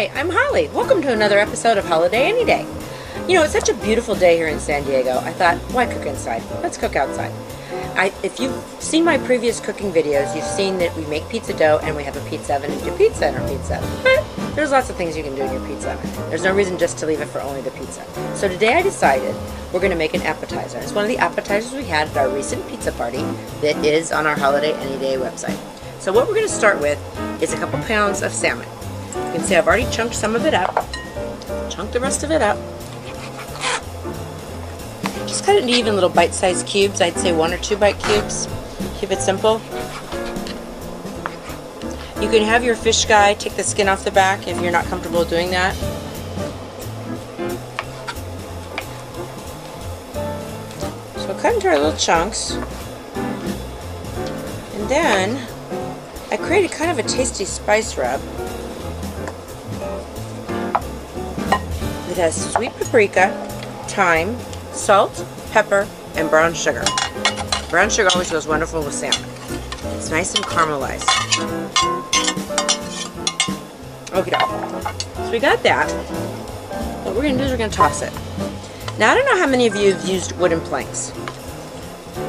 Hi, I'm Holli. Welcome to another episode of HolliDay Anyday. You know, it's such a beautiful day here in San Diego. I thought, why cook inside? Let's cook outside. I, if you've seen my previous cooking videos, you've seen that we make pizza dough and we have a pizza oven and do pizza in our pizza. But eh, there's lots of things you can do in your pizza oven. There's no reason just to leave it for only the pizza. So today I decided we're going to make an appetizer. It's one of the appetizers we had at our recent pizza party that is on our HolliDay Anyday website. So what we're going to start with is a couple pounds of salmon. You can see I've already chunked some of it up. Chunk the rest of it up. Just cut it into even little bite-sized cubes. I'd say one or two bite cubes. Keep it simple. You can have your fish guy take the skin off the back if you're not comfortable doing that. So cut into our little chunks. And then I created kind of a tasty spice rub. Has sweet paprika, thyme, salt, pepper, and brown sugar. Brown sugar always goes wonderful with salmon. It's nice and caramelized. Okay, so we got that. What we're to do is we're to toss it. Now, I don't know how many of you have used wooden planks.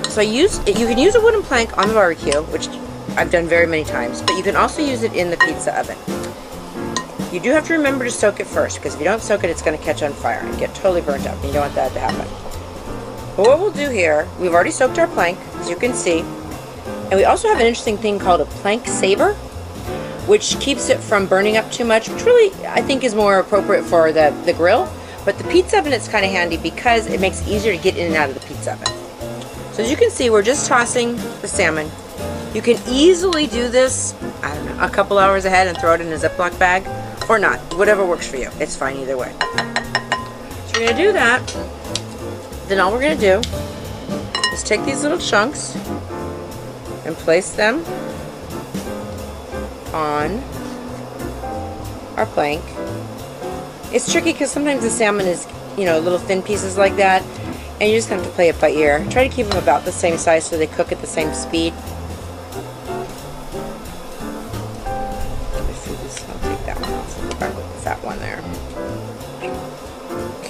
So use, you can use a wooden plank on the barbecue, which I've done very many times, but you can also use it in the pizza oven. You do have to remember to soak it first, because if you don't soak it, it's going to catch on fire and get totally burnt up. You don't want that to happen. But what we'll do here, we've already soaked our plank, as you can see. And we also have an interesting thing called a plank saver, which keeps it from burning up too much, which really, I think, is more appropriate for the, the grill. But the pizza oven, it's kind of handy because it makes it easier to get in and out of the pizza oven. So as you can see, we're just tossing the salmon. You can easily do this, I don't know, a couple hours ahead and throw it in a Ziploc bag or not, whatever works for you. It's fine either way. So we're going to do that. Then all we're going to do is take these little chunks and place them on our plank. It's tricky because sometimes the salmon is, you know, little thin pieces like that, and you just have to play it by ear. Try to keep them about the same size so they cook at the same speed.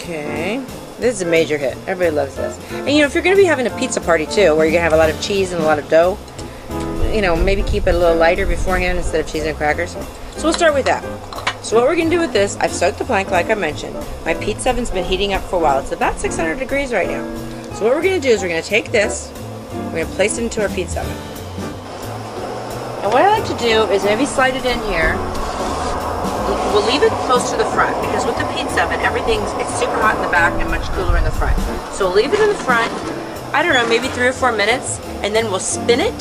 Okay. This is a major hit. Everybody loves this. And you know, if you're going to be having a pizza party too, where you're going to have a lot of cheese and a lot of dough, you know, maybe keep it a little lighter beforehand instead of cheese and crackers. So we'll start with that. So what we're going to do with this, I've soaked the plank like I mentioned. My pizza oven's been heating up for a while. It's about 600 degrees right now. So what we're going to do is we're going to take this, we're going to place it into our pizza oven. And what I like to do is maybe slide it in here We'll leave it close to the front because with the pizza oven, everything's it's super hot in the back and much cooler in the front. So we'll leave it in the front, I don't know, maybe three or four minutes, and then we'll spin it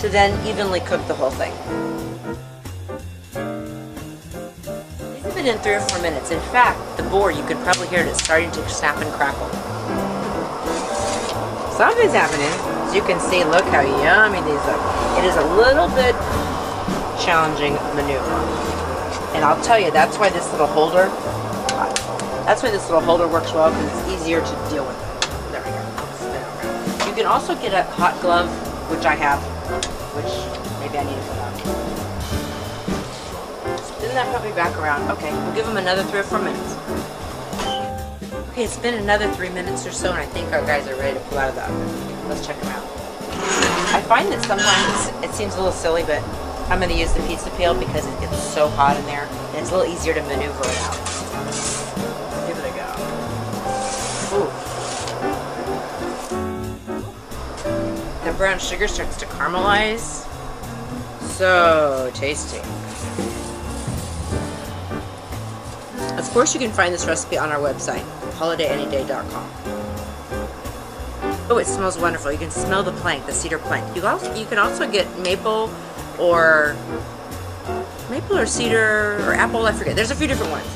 to then evenly cook the whole thing. Leave it in three or four minutes. In fact, the board, you could probably hear it starting to snap and crackle. Something's happening. As you can see, look how yummy these look. It is a little bit challenging maneuver. And I'll tell you, that's why this little holder, that's why this little holder works well because it's easier to deal with. There we go. You can also get a hot glove, which I have, which maybe I need to put on. Spin that puppy back around. Okay, we'll give them another three or four minutes. Okay, it's been another three minutes or so, and I think our guys are ready to pull out of the oven. Let's check them out. I find that sometimes it seems a little silly, but I'm going to use the pizza peel because it gets so hot in there and it's a little easier to maneuver it out. Give it a go. Ooh. The brown sugar starts to caramelize. So tasty. Of course you can find this recipe on our website, hollidayanyday.com. Oh, it smells wonderful. You can smell the plank, the cedar plank. You also you can also get maple or maple or cedar or apple, I forget. There's a few different ones.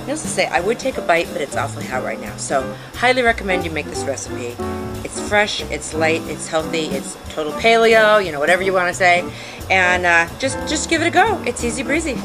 Needless to say, I would take a bite, but it's awfully hot right now. So, highly recommend you make this recipe. It's fresh, it's light, it's healthy, it's total paleo, you know, whatever you want to say. And uh, just, just give it a go. It's easy breezy.